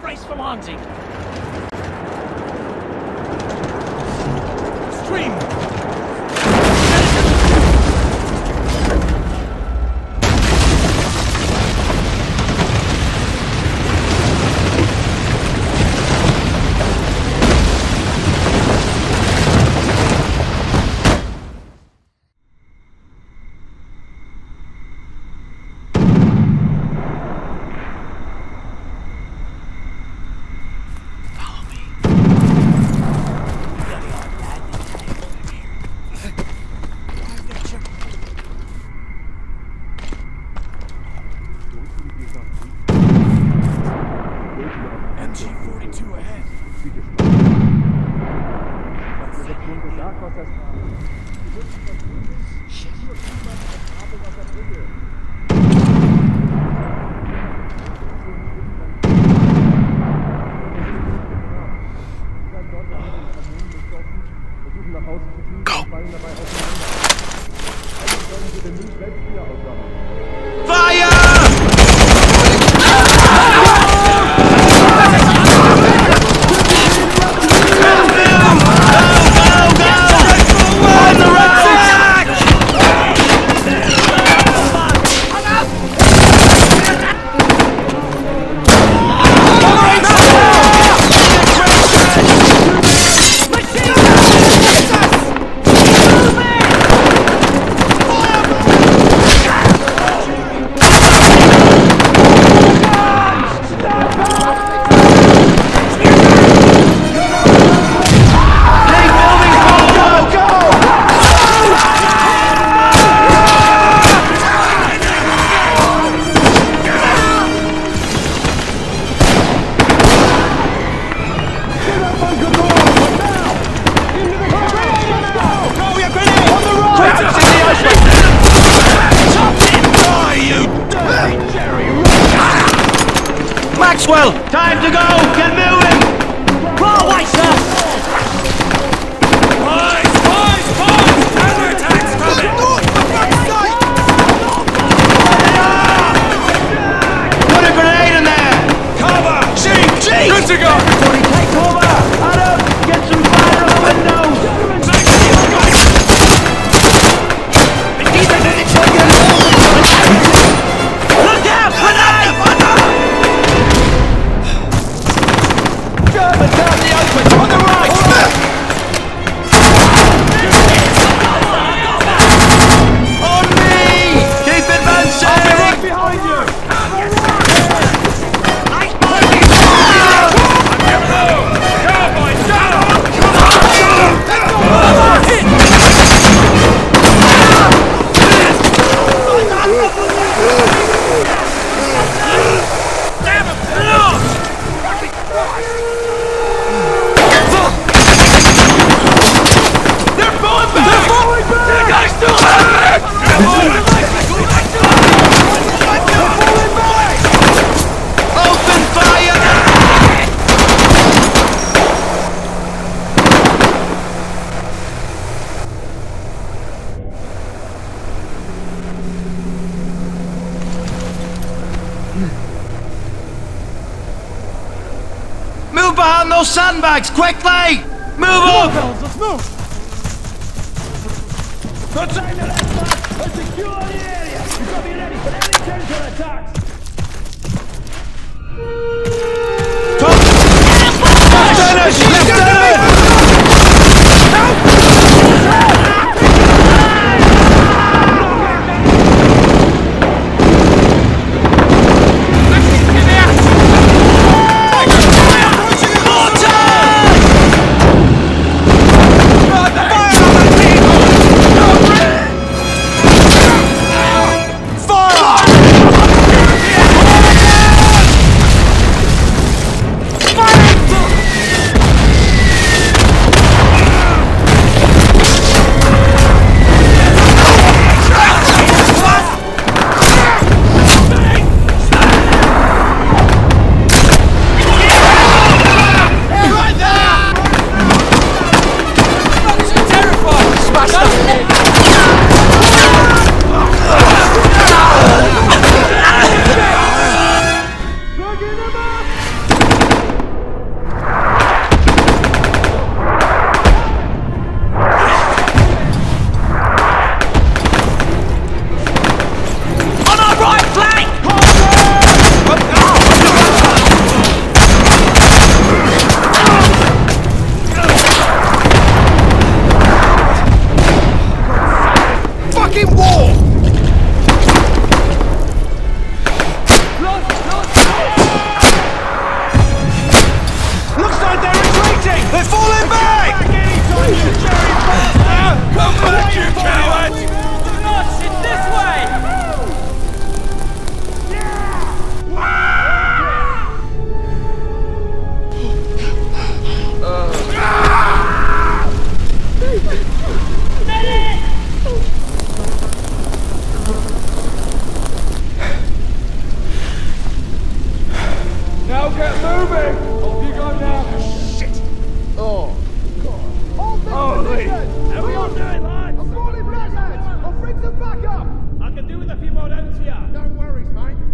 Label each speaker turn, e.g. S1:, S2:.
S1: Brace for launching. Marcos das war. Die München von Grünen,
S2: nur Klima auf Abend auf
S1: der Brücke. Maxwell, time to go.
S2: Get moving. You. Behind those sandbags, quickly! Move up!
S1: Let's move! To secure the area! We've got to be ready for any counterattacks!
S2: Lieutenant! Lieutenant!
S1: do with a few more here.
S3: No worries, mate.